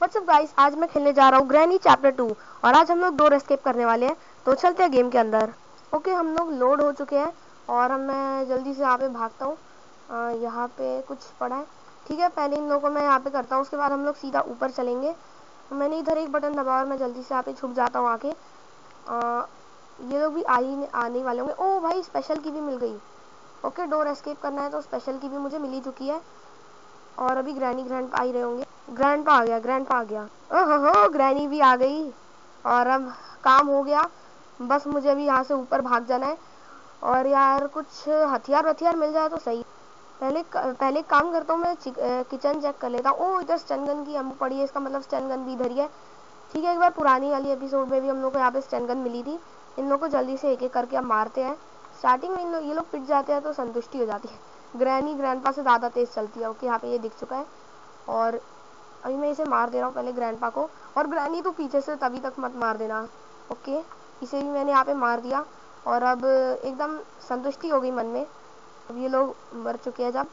WhatsApp guys आज मैं खेलने जा रहा हूँ ग्रैनी चैप्टर टू और आज हम लोग डोर एस्केप करने वाले हैं। तो चलते हैं गेम के अंदर। ओके हम लोग लोड हो चुके हैं और हम मैं जल्दी से यहाँ पे भागता हूँ। यहाँ पे कुछ पड़ा है। ठीक है, पहले इन लोगों को मैं यहाँ पे करता हूँ। उसके बाद हम लोग सीधा ऊपर चलेंगे। मैंने इधर एक बटन दबाया और मैं जल्दी से यहाँ पे छुप जाता हूँ आके। ये लोग भी आ ही आने वाले होंगे। ओ भाई स्पेशल की भी मिल गई। ओके डोर एस्केप करना है तो स्पेशल की भी मुझे मिल ही चुकी है। और अभी ग्रैनी ग्रैंड आ ही रहे होंगे। ग्रैंड पा आ गया ग्रैंड पा आ गया। ओहो हो ग्रैनी भी आ गई। और अब काम हो गया। बस मुझे अभी यहाँ से ऊपर भाग जाना है। और यार, कुछ हथियार वथियार मिल जाए तो सही। पहले पहले काम करता हूँ, मैं किचन चेक कर लेता हूँ। ओ इधर स्टन गन की हम पड़ी है। इसका मतलब स्टन गन भी इधर ही है। ठीक है, एक बार पुरानी वाली एपिसोड में भी हम लोग को यहाँ पे स्टन गन मिली थी। इन लोग को जल्दी से एक एक करके हम मारते हैं। स्टार्टिंग में इन लोग, ये लोग पिट जाते हैं तो संतुष्टि हो जाती है। ग्रैनी ग्रैंड से ज़्यादा तेज़ चलती है। ओके, यहाँ पे ये दिख चुका है। और अभी मैं इसे मार दे रहा हूँ पहले ग्रैंडपा को। और ग्रैनी तो पीछे से तभी तक मत मार देना ओके इसे भी मैंने यहाँ पे मार दिया। और अब एकदम संतुष्टि हो गई मन में। अब ये लोग मर चुके हैं जब।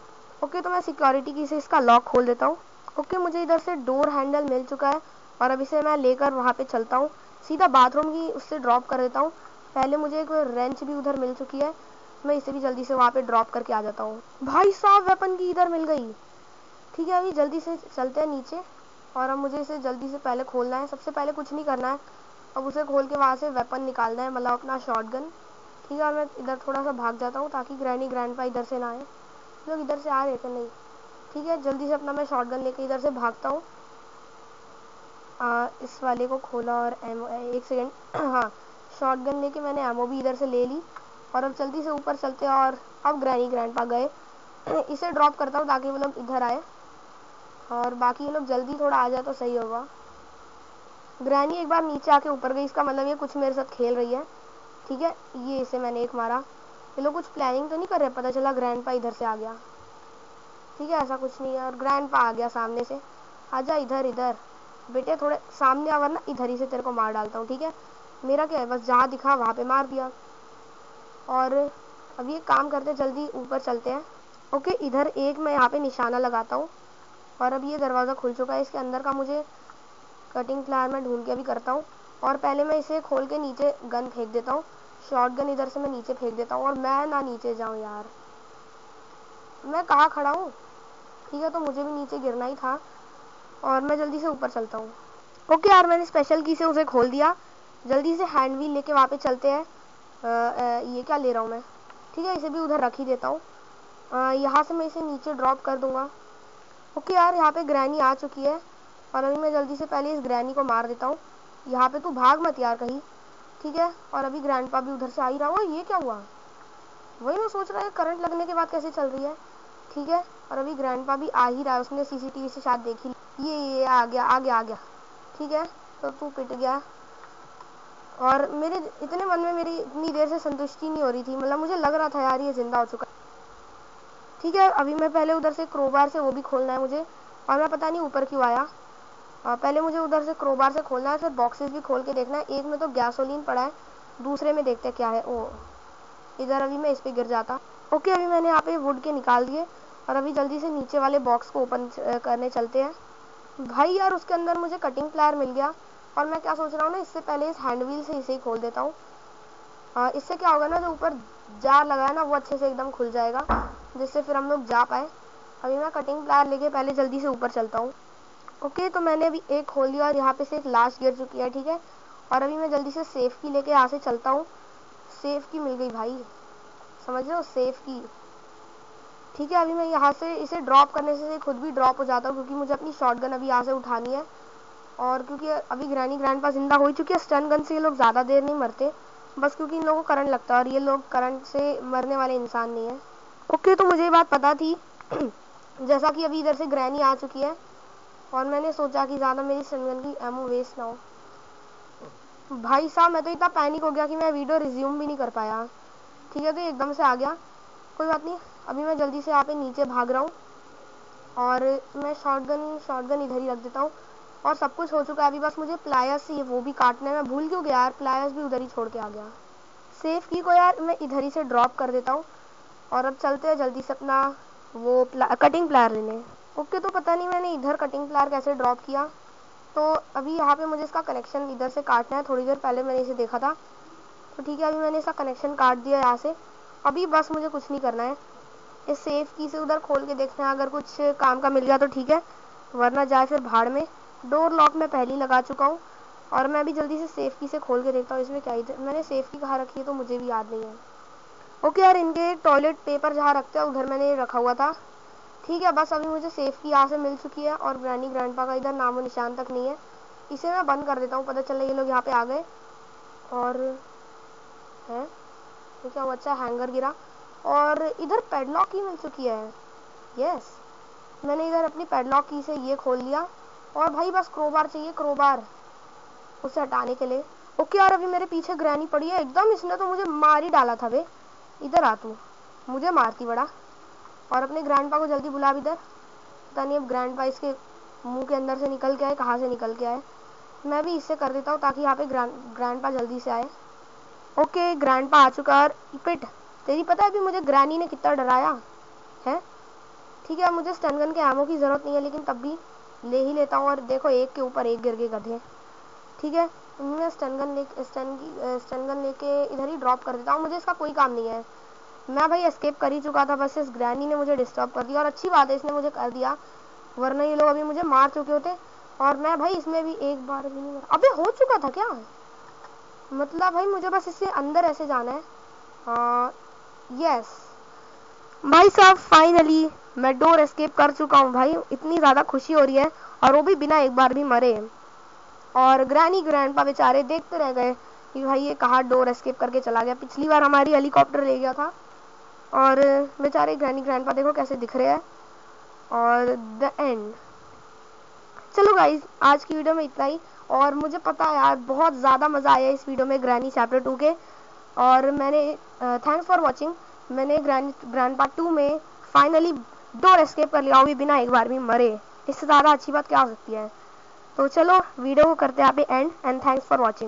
ओके तो मैं सिक्योरिटी की से इसका लॉक खोल देता हूँ। ओके मुझे इधर से डोर हैंडल मिल चुका है। और अब इसे मैं लेकर वहाँ पे चलता हूँ। सीधा बाथरूम की उससे ड्रॉप कर देता हूँ। पहले मुझे एक रेंच भी उधर मिल चुकी है। मैं इसे भी जल्दी से वहाँ पे ड्रॉप करके आ जाता हूँ। भाई साहब वेपन की इधर मिल गई। ठीक है, अभी जल्दी से चलते हैं नीचे, और अब मुझे इसे जल्दी से पहले खोलना है। सबसे पहले कुछ नहीं करना है। अब उसे खोल के वहाँ से वेपन निकालना है मतलब अपना शॉर्ट गन ठीक है, और मैं इधर थोड़ा सा भाग जाता हूँ ताकि ग्रैनी ग्रैंड पा इधर से ना आए। लोग इधर से आ रहे थे, नहीं। ठीक है, जल्दी से अपना मैं शॉर्ट गन लेके इधर से भागता हूँ। इस वाले को खोला और एमो एक सेकेंड हाँ शॉर्ट गन लेके मैंने एमओ भी इधर से ले ली। और अब जल्दी से ऊपर चलते और अब ग्रैनी ग्रैंड पा गए। इसे ड्रॉप करता हूँ ताकि वो लोग इधर आए। और बाकी ये लोग जल्दी थोड़ा आ जाए तो सही होगा। ग्रैनी एक बार नीचे आके ऊपर गई, इसका मतलब ये कुछ मेरे साथ खेल रही है। ठीक है? ये इसे मैंने एक मारा। ये लोग कुछ प्लानिंग तो नहीं कर रहे? पता चला ग्रैंड पा इधर से आ गया। ठीक है? ऐसा कुछ नहीं है। और ग्रैंड पा आ गया सामने से। आजा इधर इधर। बेटे, थोड़े सामने आ, वरना इधर ही से तेरे को मार डालता हूँ, ठीक है? मेरा क्या है? बस जहाँ दिखा, वहाँ पे मार दिया। और अभी एक काम करते जल्दी ऊपर चलते हैं। ओके, इधर एक मैं यहाँ पे निशाना लगाता हूँ। और अब ये दरवाज़ा खुल चुका है। इसके अंदर का मुझे कटिंग प्लान में ढूंढ के भी करता हूँ। और पहले मैं इसे खोल के नीचे गन फेंक देता हूँ। शॉर्ट गन इधर से मैं नीचे फेंक देता हूँ। और मैं ना नीचे जाऊँ यार। मैं कहाँ खड़ा हूँ? ठीक है तो मुझे भी नीचे गिरना ही था। और मैं जल्दी से ऊपर चलता हूँ। ओके यार, मैंने स्पेशल की से उसे खोल दिया। जल्दी से हैंड व्हील लेके वहाँ पे चलते हैं। ये क्या ले रहा हूँ मैं? ठीक है, इसे भी उधर रख ही देता हूँ। यहाँ से मैं इसे नीचे ड्रॉप कर दूँगा। ओके यार, यहाँ पे ग्रैनी आ चुकी है। और अभी मैं जल्दी से पहले इस ग्रैनी को मार देता हूँ। यहाँ पे तू भाग मत यार कहीं, ठीक है? और अभी ग्रैंड भी उधर से आ ही रहा हुआ, ये क्या हुआ? वही मैं सोच रहा है करंट लगने के बाद कैसे चल रही है, ठीक है? और अभी ग्रैंड भी आ ही रहा है, उसने सीसीटीवी से शायद देखी ये ये आ गया आ गया आ गया, ठीक है? तो तू पिट गया। और मेरे, इतने मन में मेरी इतनी देर से संतुष्टि नहीं हो रही थी मतलब मुझे लग रहा था यार ये ज़िंदा हो चुका ठीक है अभी मैं पहले उधर से क्रोबार से वो भी खोलना है मुझे। और मैं पता नहीं ऊपर क्यों आया। आ, पहले मुझे उधर से क्रोबार से खोलना है फिर बॉक्सेस भी खोल के देखना है। एक में तो गैसोलीन पड़ा है दूसरे में देखते क्या है। ओ इधर अभी मैं इस पर गिर जाता। ओके अभी मैंने यहाँ पे वुड के निकाल दिए। और अभी जल्दी से नीचे वाले बॉक्स को ओपन करने चलते हैं। भाई यार उसके अंदर मुझे कटिंग प्लायर मिल गया। और मैं क्या सोच रहा हूँ ना इससे पहले इस हैंड व्हील से इसे ही खोल देता हूँ। इससे क्या होगा ना जो ऊपर जार लगा है ना वो अच्छे से एकदम खुल जाएगा। जिससे फिर हम लोग जा पाए। अभी मैं कटिंग प्लायर लेके पहले जल्दी से ऊपर चलता हूँ। ओके तो मैंने अभी एक खोल दिया और यहाँ पे से एक लास्ट गिर चुकी है, ठीक है? और अभी मैं जल्दी से सेफ़ की लेके यहाँ से चलता हूँ। सेफ़ की मिल गई भाई। समझ रहे सेफ़ की ठीक है, अभी मैं यहाँ से इसे ड्रॉप करने से खुद भी ड्रॉप हो जाता हूँ क्योंकि मुझे अपनी शॉर्ट गन अभी यहाँ से उठानी है। और क्योंकि अभी ग्रैनी ग्रैंड पास ज़िंदा हो चुकी है स्टन गन से ये लोग ज़्यादा देर नहीं मरते। बस क्योंकि इन लोगों को करंट लगता है और ये लोग करंट से मरने वाले इंसान नहीं है। ओके तो मुझे ये बात पता थी। जैसा कि अभी इधर से ग्रैनी आ चुकी है, और मैंने सोचा कि ज़्यादा मेरी सनगन की एमओ वेस्ट ना हो। भाई साहब, मैं तो इतना पैनिक हो गया कि मैं वीडियो रिज्यूम भी नहीं कर पाया। ठीक है तो एकदम से आ गया। कोई बात नहीं, अभी मैं जल्दी से यहाँ पे नीचे भाग रहा हूँ, और मैं शॉटगन शॉटगन इधर ही रख देता हूँ। और सब कुछ हो चुका है अभी, बस मुझे प्लायर्स ही वो भी काटना है। मैं भूल क्यों गया यार? प्लायर्स भी उधर ही छोड़ के आ गया। सेफ़ की को यार, मैं इधर ही से ड्रॉप कर देता हूँ। और अब चलते हैं जल्दी से अपना वो प्ला, कटिंग प्लायर लेने। ओके तो पता नहीं मैंने इधर कटिंग प्लायर कैसे ड्रॉप किया। तो अभी यहाँ पे मुझे इसका कनेक्शन इधर से काटना है। थोड़ी देर पहले मैंने इसे देखा था। तो ठीक है अभी मैंने इसका कनेक्शन काट दिया यहाँ से। अभी बस मुझे कुछ नहीं करना है। इस सेफ़ की से उधर खोल के देखना है। अगर कुछ काम का मिल गया तो ठीक है। वरना जाए फिर भाड़ में। डोर लॉक मैं पहले ही लगा चुका हूँ। और मैं अभी जल्दी से सेफ़ की से खोल के देखता हूँ। इसमें क्या इधर मैंने सेफ़ की कहाँ रखी है तो मुझे भी याद नहीं है। ओके यार, इनके टॉयलेट पेपर जहाँ रखते हैं, उधर मैंने रखा हुआ था। ठीक है, बस अभी मुझे सेफ़ की यहाँ से मिल चुकी है और ग्रैनी ग्रैंडपा का इधर नामो निशान तक नहीं है। इसे मैं बंद कर देता हूँ, पता चला ये लोग यहाँ पे आ गए। और, है? तो क्या अच्छा हैंगर गिरा। और इधर पेडलॉक की मिल चुकी है। यस मैंने इधर अपनी पेडलॉक की से ये खोल लिया। और भाई, बस क्रोबार चाहिए क्रोबार उसे हटाने के लिए। ओके यार, अभी मेरे पीछे ग्रैनी पड़ी है, एकदम इसने तो मुझे मार ही डाला था वे इधर आ तू। मुझे मारती बड़ा। और अपने ग्रैंडपा को जल्दी बुला इधर। पता नहीं अब ग्रैंडपा इसके मुँह के अंदर से निकल के आए, कहाँ से निकल के आए। मैं भी इससे कर देता हूँ ताकि यहाँ पे ग्रैंडपा जल्दी से आए। ओके ग्रैंडपा आ चुका और पिट तेरी पता है अभी मुझे ग्रैनी ने कितना डराया? है? ठीक है मुझे स्टनगन के आमों की ज़रूरत नहीं है, लेकिन तब भी ले ही लेता हूँ और देखो एक के ऊपर एक गिर के गधे ठीक है? मैं स्टनगन ले स्टनगन लेके इधर ही ड्रॉप कर देता हूँ। मुझे इसका कोई काम नहीं है। मैं भाई एस्केप कर ही चुका था बस इस ग्रैनी ने मुझे डिस्टर्ब कर दिया। और अच्छी बात है इसने मुझे कर दिया वरना ये लोग अभी मुझे मार चुके होते। और मैं भाई इसमें भी एक बार भी नहीं अबे हो चुका था क्या? मतलब भाई मुझे बस इससे अंदर ऐसे जाना है। आ, यस भाई साहब फाइनली मैं डोर एस्केप कर चुका हूँ। भाई इतनी ज़्यादा खुशी हो रही है। और वो भी बिना एक बार भी मरे। और ग्रैनी ग्रैंडपा बेचारे देखते रह गए कि भाई ये कहाँ डोर एस्केप करके चला गया। पिछली बार हमारी हेलीकॉप्टर ले गया था और बेचारे ग्रैनी ग्रैंडपा देखो कैसे दिख रहे हैं। और द एंड। चलो गाइज़ आज की वीडियो में इतना ही। और मुझे पता है यार, बहुत ज़्यादा मज़ा आया इस वीडियो में ग्रैनी चैप्टर टू के। और मैंने थैंक्स फॉर वॉचिंग मैंने ग्रैंड ग्रैंड पार्ट टू में फाइनली डोर एस्केप कर लिया भी बिना एक बार भी मरे। इससे ज़्यादा अच्छी बात क्या हो सकती है? तो चलो वीडियो को करते हैं आप and and thanks for watching